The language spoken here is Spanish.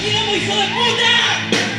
¡Vamos, hijo de puta!